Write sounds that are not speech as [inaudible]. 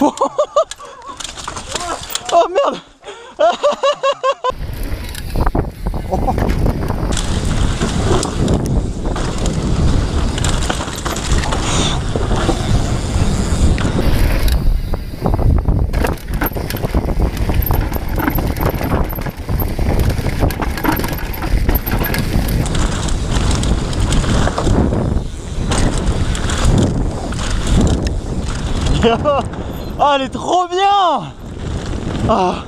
뭐? [laughs] 어, 아, 면! oh, [laughs] elle est trop bien. Ah.